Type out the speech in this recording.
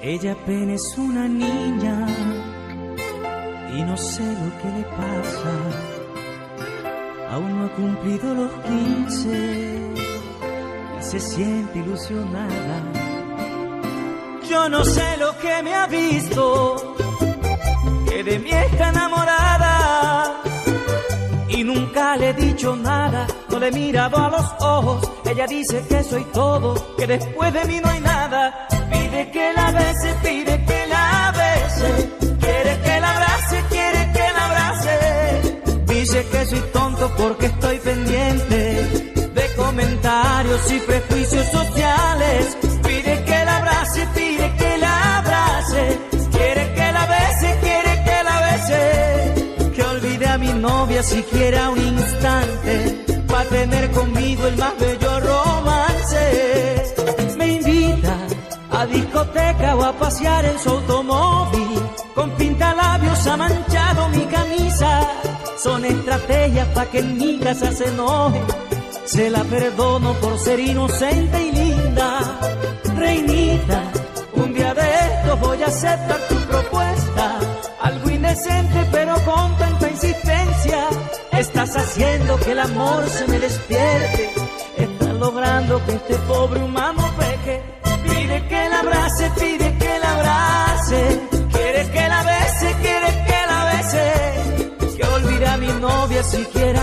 Ella apenas es una niña y no sé lo que le pasa. Aún no ha cumplido los 15 y se siente ilusionada. Yo no sé lo que me ha visto, que de mí está enamorada y nunca le he dicho nada, no le he mirado a los ojos. Ella dice que soy todo, que después de mí no hay nada. Porque estoy pendiente de comentarios y prejuicios sociales. Pide que la abrace, pide que la abrace, quiere que la bese, quiere que la bese. Que olvide a mi novia siquiera un instante para tener conmigo el más bello romance. Me invita a discoteca o a pasear en su automóvil. Son estrategias para que en mi casa se enoje. Se la perdono por ser inocente y linda. Reinita, un día de estos voy a aceptar tu propuesta. Algo indecente pero con tanta insistencia. Estás haciendo que el amor se me despierte. Estás logrando que este pobre humano peque. Pide que la abrace, pide novia siquiera